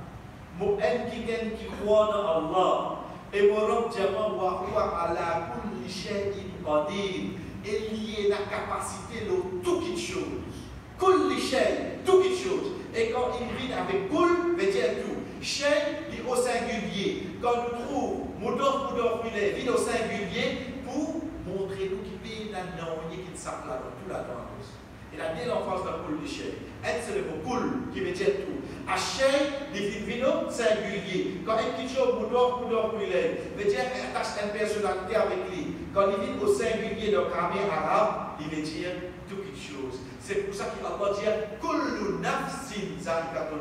vous qui Allah, et vous êtes wa huwa ala kulli shay'in qadir est lié la capacité de tout quelque chose. Kul l'échelle, tout quelque chose. Et quand il vient avec veut dire tout. Chèque, il au singulier. Quand nous trouvons moudor, moudor, filet, vide au singulier pour montrer nous qui vient dans nom, qui dans tout la danse. Il a dit l'enfance d'un kul l'échelle. Elle, c'est le mot qui veut dire tout. Achei divino singulier. Quand un veut dire attache une personnalité avec lui. Quand il vient au singulier de grammaire arabe, il veut dire toute chose. C'est pour ça qu'il va pas dire nafsin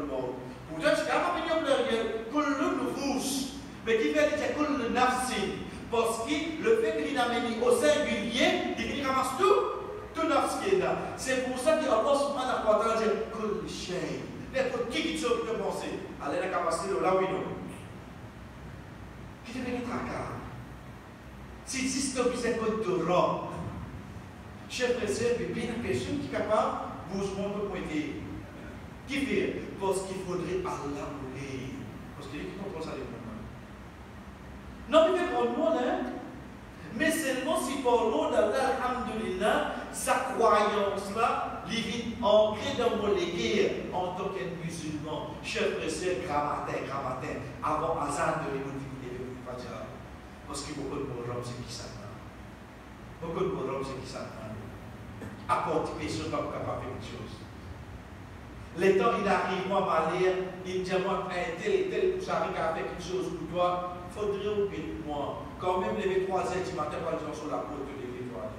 maut. Pourtant, c'est pluriel, Kullu nufus. Mais qui veut dire nafsin Parce que le fait qu'il a mis au singulier, il ramasse tout, tout nafs qui est là. C'est pour ça qu'Allah subhanahu wa ta'ala dit Kullu shay. N'importe qui qui peut penser, elle a la capacité de là il est. Qui te met tracas si existe un peu de robe, chef frères et bien la personne qui est capable de vous montrer pointer. Qui fait? Parce qu'il faudrait Allah mourir. Parce qu'il qui contrôle ça mais fait pour le hein. Mais seulement si pour l'eau d'Allah, sa croyance-là, il vit ancrée dans mon légué en tant que musulman. Chef frères et grammatin, grammatin, avant Azan de l'émotivité parce que beaucoup de bonhommes, c'est qui ça Beaucoup de bonhommes, c'est qui ça Apporter personne pas capable de chose. Le temps, il arrive, moi, à lire, il dit, moi, un tel et tel, ça, à faire quelque chose pour toi, faudrait ou bien moi, quand même lever 3 heures du matin pour aller sur la côte de l'évitoile.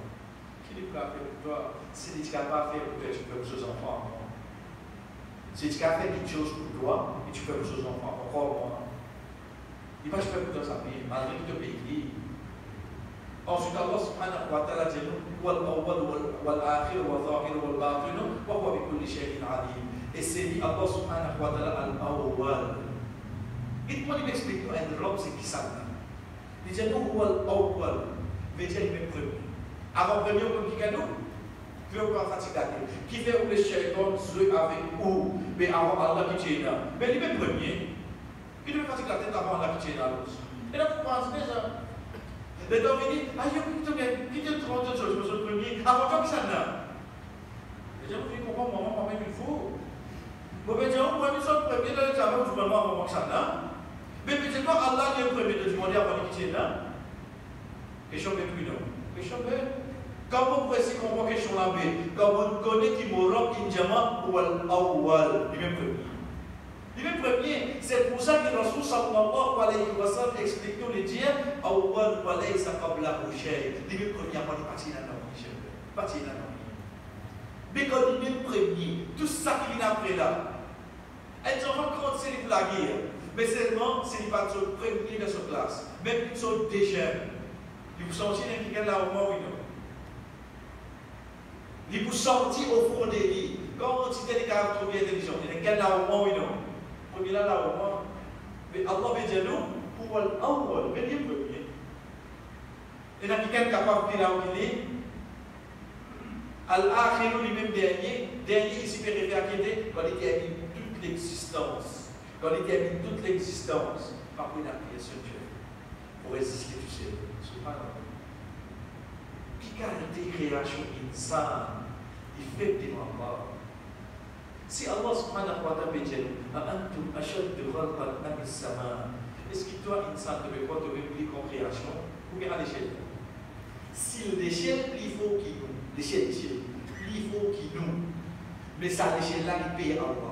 Qui est prêt à faire pour toi Si tu n'as pas fait pour toi, tu peux faire quelque chose enfant. Si tu as fait quelque chose pour toi, et tu peux quelque chose enfant, encore moi. Il va faire pour toi ça, malgré que tu pays. Ensuite, Allah subhanahu wa ta'ala dit nous, wal-awwal wal-akhir wal-zahir wal-batin, wa huwa bi kulli shay'in alim. Et c'est dit Allah subhanahu wa ta'ala al-awwal. Dites-moi, il m'explique, un c'est qui ça Il dit, nous, al-awwal, veut dire le premier. Avant premier, qui gagne qui veut pas fatiguer Qui fait où les jouent avec où? Mais avant Allah qui est là. Mais il est premier. Il veut fatiguer la tête avant la qui est là. Et là, vous pensez déjà. Les gens ah, il y a qui te trompe de choses, monsieur le premier, avant toi, qui ça là Les gens disent, pourquoi maman, maman, il faut moi, je me demande avant que ça là. Mais peut-être pas Allah est premier de demander avant qui est là. Question B, oui, non? Question B. Quand vous précisez qu'on voit question là B, quand vous connaissez qui m'aura, diamant ou al-awwal, est premier. Est premier. C'est pour ça que Rasul sallallahu alayhi wa sallam explique nous le dire Awwal wa laysa qablahu shay. Est premier avant de partir dans le Partir dans Mais quand est premier, tout ça qui vient après là, elles ont encore c'est la guerre. Mais seulement, c'est pas le premier de sa classe. Même ils sont déjà. Ils vous sortir qui là au moment où ils Il vous sortir au fond des lits. Quand on dit les caractères trop bien intelligents, il a quel là au moins non? Premier là, là au moins. Mais Allah veut dire nous, pour l'awwal, mais il premier. Et dans quelqu'un capable de dire là où il est, Al-Akhiru lui-même dernier, dernier ici peut référer à qui il a mis toute l'existence. A mis toute l'existence, par une création de Dieu, pour résister du. Subhanallah. Qui qualité création insane, des mamans. Si Allah subhanahu wa ta'ala dit Antum ashad de khalqan am sama Est-ce que toi, insan, tu veux quoi Tu veux plus qu'en création ou bien à l'échelle? Si l'échelle, il faut qu'il nous, l'échelle, il faut qu'il nous, mais ça, l'échelle là, il paye Allah.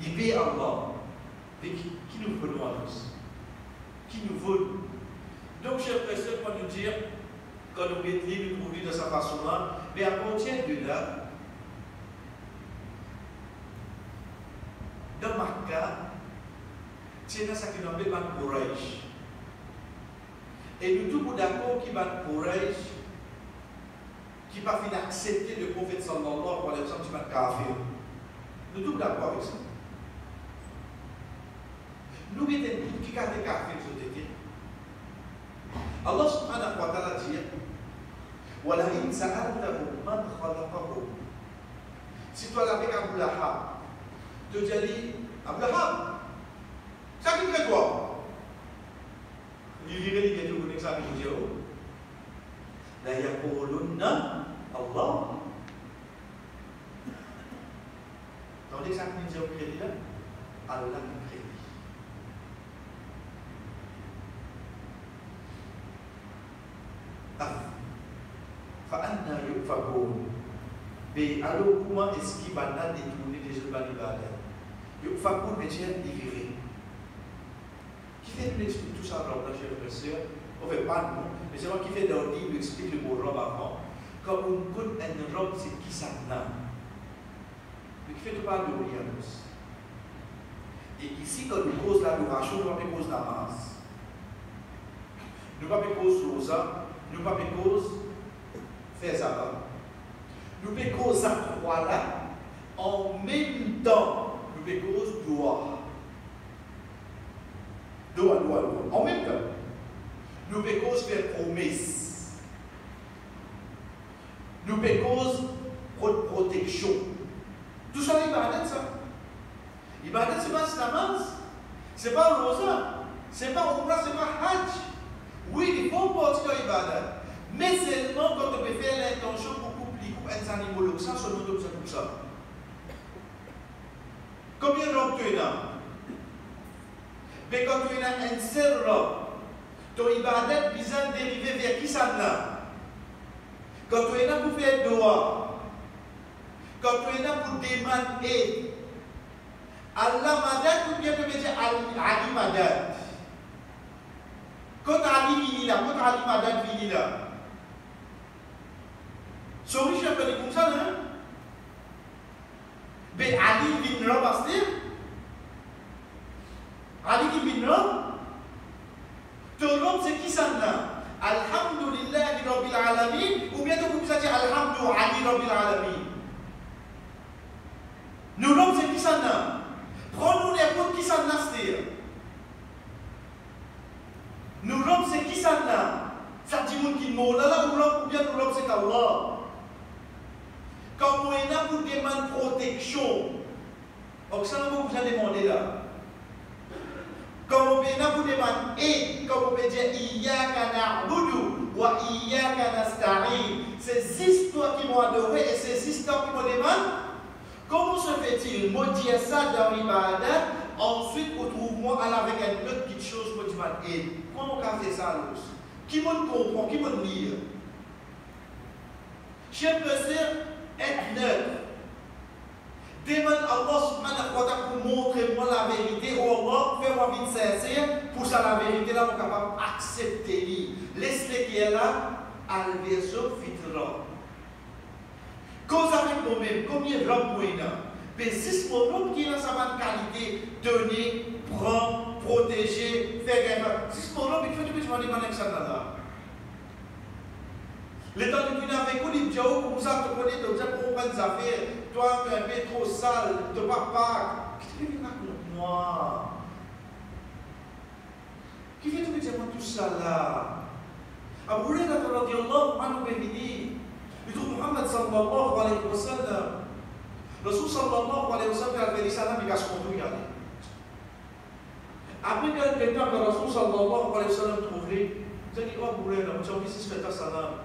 Il paye Allah. Mais qui, nous veut à tous? Qui nous veut? Donc, chers frères, pour nous dire, quand nous mettons nous trouvons dans sa façon-là, mais à partir de là, dans Makkah, c'est ça qui nous appelle Quraysh. Et nous tous d'accord qui va Quraysh, qui pas fini accepter le prophète sallallahu alayhi wa sallam, qui va kafir. Nous tous d'accord avec ça. Nous qui sommes qui gardent kafir sur été. Allah subhanahu wa ta'ala dit وَلَئِنْ سَأَلْتَهُمْ مَنْ خَلَقَهُمْ Si toi avec Abu Lahab, te dit Abu Lahab, ça qui fait quoi Il dirait qu'il y a tout le ça qui dit La yaqulunna Allah. fago alors comment est-ce qu'il va là détourner des jeunes balibales yo fago ne tient diviré qui fait nous explique tout ça dans la chef professeur on fait pas non. Mais c'est moi qui fait dans il explique le mot robe avant. Quand on coûte un robe c'est qui ça n'a? Mais qui fait pas de l'orianos et ici quand nous cause l'adoration nous pas cause la masse nous pas cause rosa nous pas cause nous ça trois là en même temps nous cause doigt. Doigt, doigt, doigt. En même temps, nous cause faire promesse. Nous cause protection. Tout ça, il va ça. Il va ce n'est pas Slamans, ce n'est pas Rosa, ce n'est pas Ombra, ce n'est pas Hajj. Oui, il faut porter l'ibadat. Mais seulement quand on peut faire l'intention pour couper un animal, ça, seulement comme ça. Combien de tu as Mais quand tu as une seule robe, ton ibadat besoin dériver vers qui ça là? Quand tu es là pour faire doigt, quand tu es là pour demander, Allah Madad ou bien tu peux dire Ali Madad Quand Ali vini là, quand Ali Madad vini là, Sorry, je suis comme ça, non Mais Ali vini là, parce Ali là, ton nom c'est qui ça là Alhamdulillah Rabbil Alamin, ou bien tu peux dire Alhamdulillah Ali Rabbil Alamin. Nous l'homme c'est qui ça là Prends-nous les comptes qui s'en nastir. Nous l'homme c'est qui ça là Ça dit mon qui là là l'homme ou bien nous l'homme c'est Allah. Quand on là pour demander protection, ça vous vous avez demandé là. Quand on là pour demander et quand on peut dire Iyaka na'budu wa Iyaka nasta'in, ces histoires qui m'ont adoré et ces histoires qui m'ont demandé, Comment se fait-il? Dire ça dans l'ibadat, ensuite retrouve-moi avec une autre petite chose pour dire et comment on fait ça Qui me comprend, qui me lire? Chef Besser, être neutre. Demande Allah subhanahu wa ta'ala pour montrer moi la vérité. Oh Allah, fais-moi vite sincère. Pour ça, la vérité là, on est capable d'accepter. Laisse-le qui est là, à version fitra. Cause avec nous-mêmes, combien de l'homme Mais si mon homme qui a sa qualité, donner, prendre, protéger, faire. Si mon homme, il faut que je m'en demande ça là. L'état de Guinée avec vous, il dit, oh, comment ça te connaît, donc ça comprend des affaires, toi, tu es un peu trop sale, tu vas pas. Qu'est-ce que tu racontes moi? Qui fait que tu tout ça là? Abu Hurairah radiyallahu anhu begini. Itu Muhammad sallallahu alaihi wasallam. Rasul sallallahu alaihi wasallam al salam dikasih kontu ya. Après quelqu'un que Rasul sallallahu alaihi wasallam trouvé, il dit, oh Abu Hurairah, macam ni si fait salam.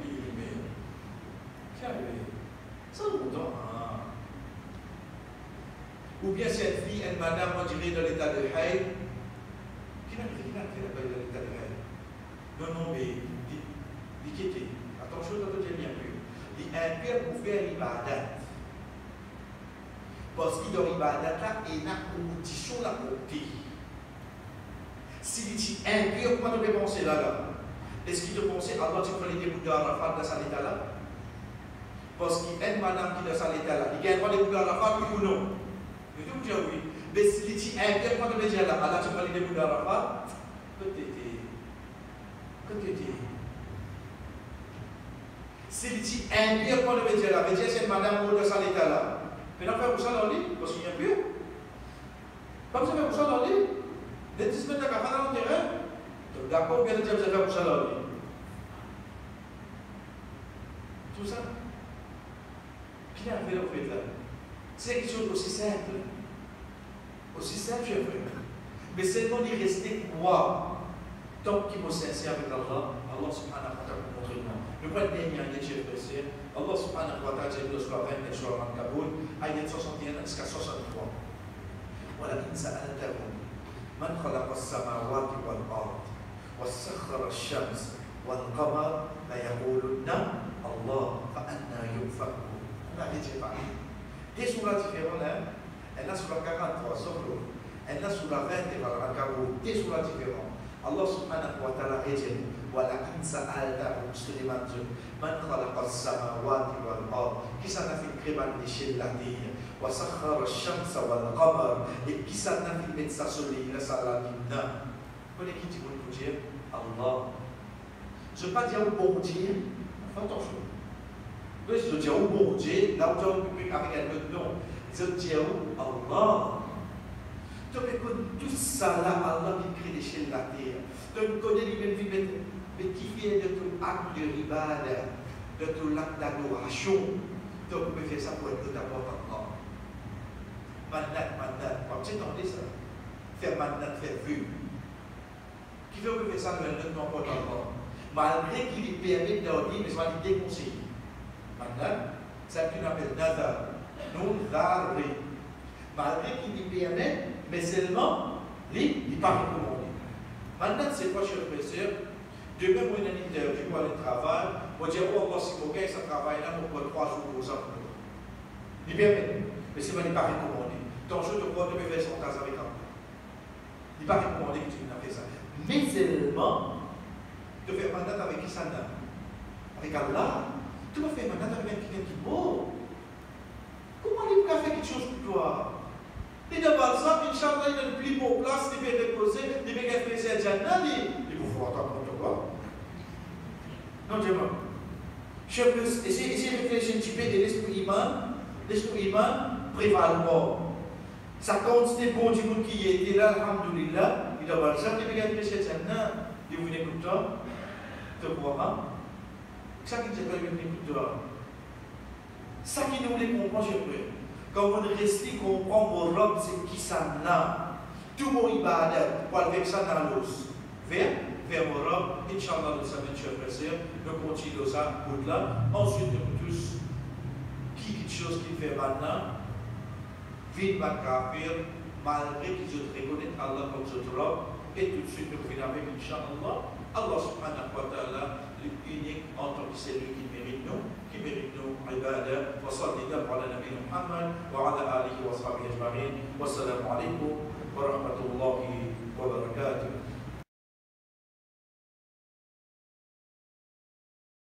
Ça hein. Ou bien cette fille, une madame, on dirait, dans l'état de haï, qui n'a faire dans l'état de haï Non, non, mais Dikiti. Attention à ce bien plus. Il impère pour faire l'ibadat. Parce qu'il dans l'ibadat là, il a une condition la portée. S'il dit impur, comment tu peux penser là là Est-ce qu'il te pensait Allah tu peux les Bouddha Arafat dans cet état là Parce qu'il y a une madame qui est dans cet état là. Il y a un droit de Bouddha Arafat, oui ou non Je dire oui. Mais comment tu peux dire là Allah tu peux les Bouddha Arafat Peut-être. Peut-être. Dit impur, quoi veut dire là dire c'est madame de ça l'état là. Mais non, faire pour ça dans parce qu'il est impur. Pas besoin de faire pour ça dans. Les 10 mètres de dans le terrain. D'accord, bien dire vous faire pour ça. Tout ça. A en fait là C'est quelque chose aussi simple. Aussi simple, je veux. Mais non d'y rester quoi Tant qu'il me sincère avec Allah, Allah subhanahu wa ta'ala montre le nom. Nubal din yan yung Chief President. Allah subhanahu wa ta'ala sa Surah 20 Surah Al-Kabul ayat 61 iska 63. ولكن سألتهم من خلق السماوات والأرض وسخر الشمس والقمر ليقولن الله فأنا يؤفكون variété parmi la différence, elle a sur la 43, sauf l'eau. Elle a sur la 20, elle va la carreau. Et sur la différence. Allah subhanahu wa ta'ala est dit ولئن سألتهم سليمان من خلق السماوات والأرض كيسانا في القمم لشلته وسخر الشمس والقمر كيسانا في المدسة سليلة سلامنا ولكن تقول الله Je ne veux pas dire pour dire, fais attention. Oui, je dis au bon Dieu, là où tu as avec un nom. Je dis Allah. Tu connais tout ça là, Allah qui crée des chaînes de la terre. Tu connais les mêmes vies mais qui vient de tout acte de ribade, de tout acte d'adoration. Vous pouvez faire ça pour être d'abord Allah. Mandat, mandat. Comme c'est entendu ça. Faire mandat, faire vue. Qui veut faire ça dans le nom Allah Malgré qu'il lui permet de dire, mais va lui déconseiller. Mandat, c'est ce qu'on appelle nazar. Non, zarri. Malgré qu'il lui permet, mais seulement, il n'est pas recommandé. Mandat, c'est quoi, cher professeur Demain, moi, une interview pour aller travail, moi, dire, oh, si mon gars, ça travaille là, pour trois jours aux ans. Il bien mais c'est pas recommandé. Ton jeu de croix de faire son tas avec un Il n'est pas recommandé que tu n'as fait ça. Mais seulement, de faire mandat avec qui ça Avec Allah? Tu vas faire mandat avec quelqu'un qui est beau. Comment il peut faire quelque chose pour toi? Et de Balzac, Inch'Allah, il a plus beau place, il peut reposer, il peut faire à Jannah, il faut voir attendre toi? Non, Dieu Je peux essayer, essayer de réfléchir un petit peu de l'esprit humain. L'esprit humain prévalement. Ça compte des bons du monde qui était là, alhamdoulilah. Il doit avoir ça, il regarde le ciel, non. Il vous écoute. Tu vois, Ça qui dit le. Ça qui nous voulait comprendre, je peux. Quand on reste comprend vos robes, c'est qui ça là? Tout mon ibadat, pour avec ça dans l'os. Vers vers Europe, Inch'Allah, nous sommes chers frères nous continuons ça pour là. Ensuite, nous tous, qui quelque chose qui fait maintenant, vite pas kafir, malgré qu'ils reconnaissent Allah comme notre Rob, et tout de suite nous finissons avec Inch'Allah, Allah subhanahu wa ta'ala, unique en tant que celui qui mérite nous, qui mérite nous, عبادة وصلى الله على نبينا محمد وعلى آله وصحبه أجمعين والسلام عليكم ورحمة الله